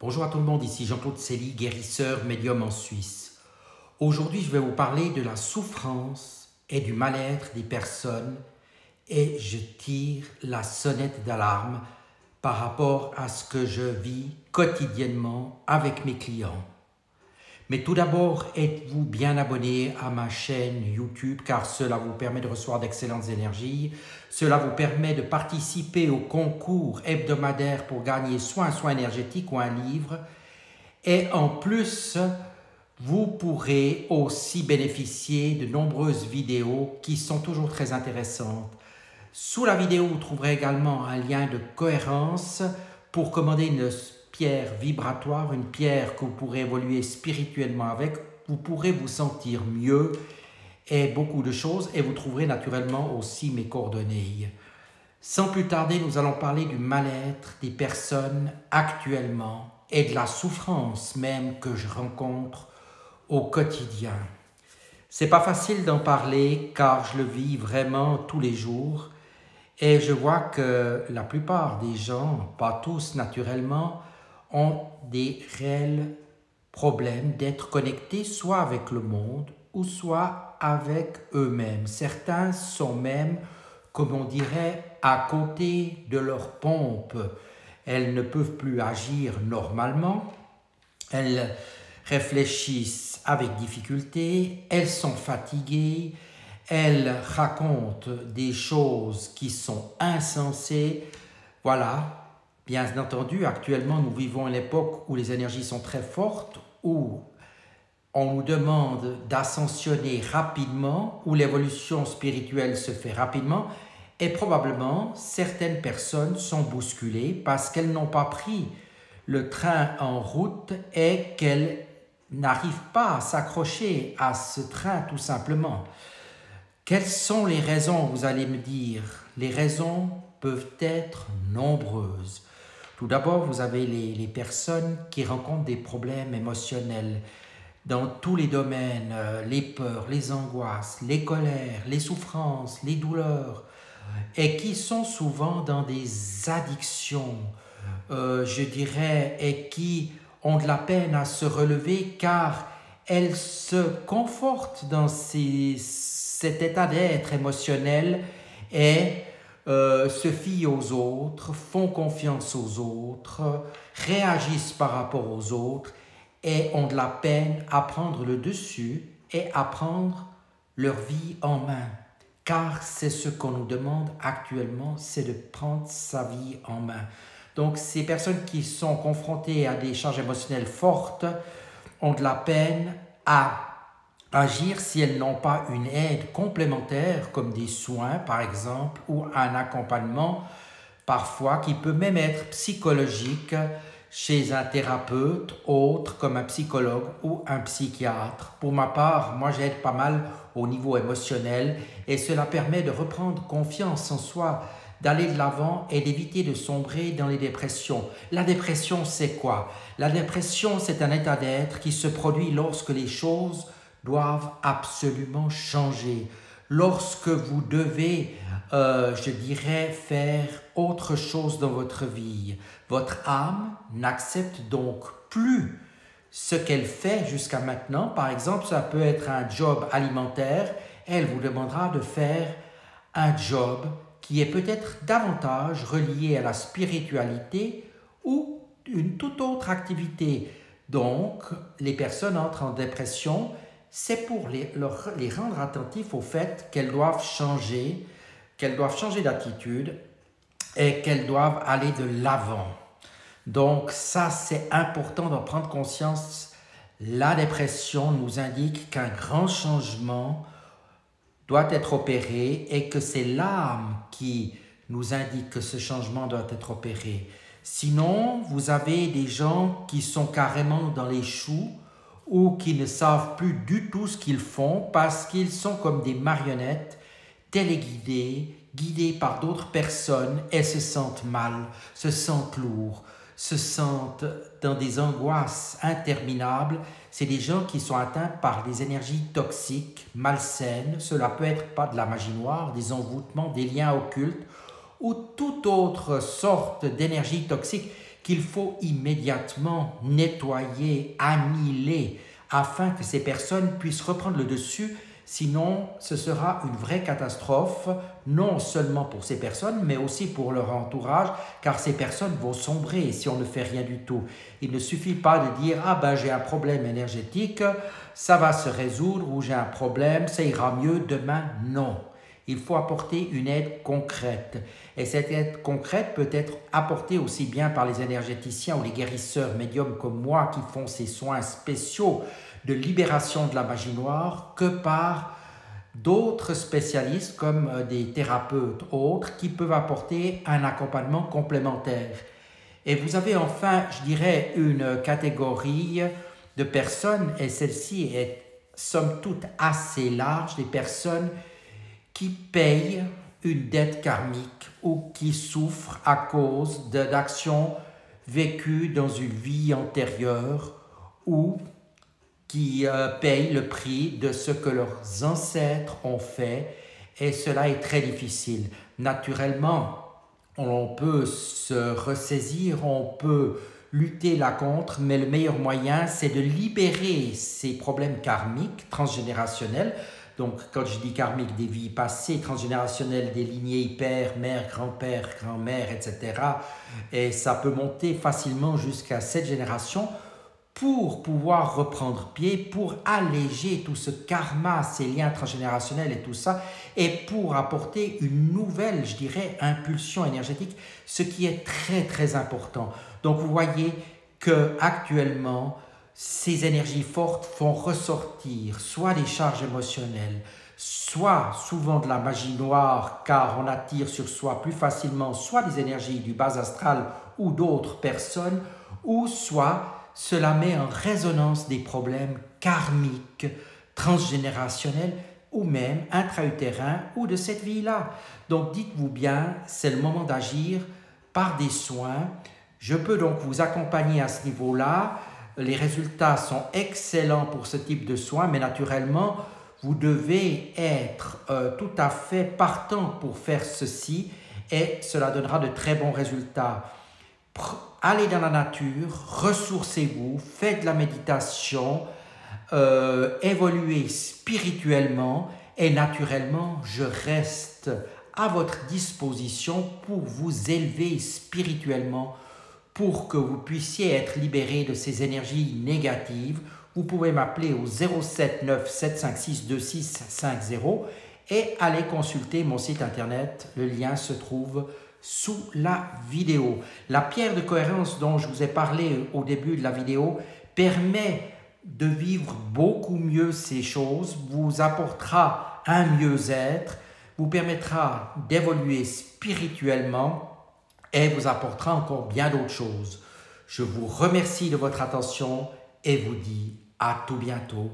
Bonjour à tout le monde, ici Jean-Claude Célie, guérisseur médium en Suisse. Aujourd'hui, je vais vous parler de la souffrance et du mal-être des personnes et je tire la sonnette d'alarme par rapport à ce que je vis quotidiennement avec mes clients. Mais tout d'abord, êtes-vous bien abonné à ma chaîne YouTube car cela vous permet de recevoir d'excellentes énergies. Cela vous permet de participer au concours hebdomadaire pour gagner soit un soin énergétique ou un livre. Et en plus, vous pourrez aussi bénéficier de nombreuses vidéos qui sont toujours très intéressantes. Sous la vidéo, vous trouverez également un lien de cohérence pour commander une pierre vibratoire, une pierre que vous pourrez évoluer spirituellement avec, vous pourrez vous sentir mieux et beaucoup de choses et vous trouverez naturellement aussi mes coordonnées. Sans plus tarder, nous allons parler du mal-être des personnes actuellement et de la souffrance même que je rencontre au quotidien. C'est pas facile d'en parler car je le vis vraiment tous les jours et je vois que la plupart des gens, pas tous naturellement, ont des réels problèmes d'être connectés soit avec le monde ou soit avec eux-mêmes. Certains sont même, comme on dirait, à côté de leur pompe. Elles ne peuvent plus agir normalement. Elles réfléchissent avec difficulté. Elles sont fatiguées. Elles racontent des choses qui sont insensées. Voilà, Bien entendu, actuellement, nous vivons une époque où les énergies sont très fortes, où on nous demande d'ascensionner rapidement, où l'évolution spirituelle se fait rapidement, et probablement certaines personnes sont bousculées parce qu'elles n'ont pas pris le train en route et qu'elles n'arrivent pas à s'accrocher à ce train tout simplement. Quelles sont les raisons, vous allez me dire? Les raisons peuvent être nombreuses. Tout d'abord, vous avez les, personnes qui rencontrent des problèmes émotionnels dans tous les domaines, euh, les peurs, les angoisses, les colères, les souffrances, les douleurs, et qui sont souvent dans des addictions, euh, je dirais, et qui ont de la peine à se relever car elles se confortent dans cet état d'être émotionnel et euh, se fient aux autres, font confiance aux autres, réagissent par rapport aux autres et ont de la peine à prendre le dessus et à prendre leur vie en main. Car c'est ce qu'on nous demande actuellement, c'est de prendre sa vie en main. Donc ces personnes qui sont confrontées à des charges émotionnelles fortes ont de la peine à agir si elles n'ont pas une aide complémentaire comme des soins par exemple ou un accompagnement parfois qui peut même être psychologique chez un thérapeute autre comme un psychologue ou un psychiatre. Pour ma part, moi j'aide pas mal au niveau émotionnel et cela permet de reprendre confiance en soi, d'aller de l'avant et d'éviter de sombrer dans les dépressions. La dépression, c'est quoi? La dépression, c'est un état d'être qui se produit lorsque les choses doivent absolument changer. Lorsque vous devez, euh, je dirais, faire autre chose dans votre vie, votre âme n'accepte donc plus ce qu'elle fait jusqu'à maintenant. Par exemple, ça peut être un job alimentaire. Elle vous demandera de faire un job qui est peut-être davantage relié à la spiritualité ou une toute autre activité. Donc, les personnes entrent en dépression c'est pour les, les rendre attentifs au fait qu'elles doivent changer, qu'elles doivent changer d'attitude et qu'elles doivent aller de l'avant. Donc ça, c'est important d'en prendre conscience. La dépression nous indique qu'un grand changement doit être opéré et que c'est l'âme qui nous indique que ce changement doit être opéré. Sinon, vous avez des gens qui sont carrément dans les choux, ou qui ne savent plus du tout ce qu'ils font parce qu'ils sont comme des marionnettes téléguidées, guidées par d'autres personnes et se sentent mal, se sentent lourds, se sentent dans des angoisses interminables. C'est des gens qui sont atteints par des énergies toxiques, malsaines. Cela peut être pas de la magie noire, des envoûtements, des liens occultes ou toute autre sorte d'énergie toxique qu'il faut immédiatement nettoyer, annihiler, afin que ces personnes puissent reprendre le dessus Sinon, ce sera une vraie catastrophe, non seulement pour ces personnes, mais aussi pour leur entourage, car ces personnes vont sombrer si on ne fait rien du tout. Il ne suffit pas de dire Ah ben j'ai un problème énergétique, ça va se résoudre, ou j'ai un problème, ça ira mieux demain. Non. Il faut apporter une aide concrète. Et cette aide concrète peut être apportée aussi bien par les énergéticiens ou les guérisseurs médiums comme moi qui font ces soins spéciaux de libération de la magie noire que par d'autres spécialistes comme euh, des thérapeutes autres qui peuvent apporter un accompagnement complémentaire. Et vous avez enfin, je dirais, une catégorie de personnes, et celle-ci est somme toute assez large, des personnes qui payent une dette karmique ou qui souffrent à cause d'actions vécues dans une vie antérieure ou qui euh, payent le prix de ce que leurs ancêtres ont fait et cela est très difficile. Naturellement, on peut se ressaisir, on peut lutter là contre, mais le meilleur moyen, c'est de libérer ces problèmes karmiques transgénérationnels. Donc, quand je dis karmique, des vies passées, transgénérationnelles, des lignées père, mère, grand-père, grand-mère, etc. Et ça peut monter facilement jusqu'à cette génération pour pouvoir reprendre pied, pour alléger tout ce karma, ces liens transgénérationnels et tout ça, et pour apporter une nouvelle, je dirais, impulsion énergétique, ce qui est très très important. Donc vous voyez que actuellement, ces énergies fortes font ressortir soit des charges émotionnelles, soit souvent de la magie noire, car on attire sur soi plus facilement soit des énergies du bas astral ou d'autres personnes, ou soit cela met en résonance des problèmes karmiques, transgénérationnels ou même intra-utérins ou de cette vie-là. Donc dites-vous bien, c'est le moment d'agir par des soins. Je peux donc vous accompagner à ce niveau-là. Les résultats sont excellents pour ce type de soins, mais naturellement, vous devez être euh, tout à fait partant pour faire ceci et cela donnera de très bons résultats. Allez dans la nature, ressourcez-vous, faites de la méditation, euh, évoluez spirituellement et naturellement, je reste à votre disposition pour vous élever spirituellement, pour que vous puissiez être libéré de ces énergies négatives. Vous pouvez m'appeler au 079 756 2650 et aller consulter mon site internet. Le lien se trouve sous la vidéo. La pierre de cohérence dont je vous ai parlé au début de la vidéo permet de vivre beaucoup mieux ces choses, vous apportera un mieux-être, vous permettra d'évoluer spirituellement et vous apportera encore bien d'autres choses. Je vous remercie de votre attention et vous dis à tout bientôt.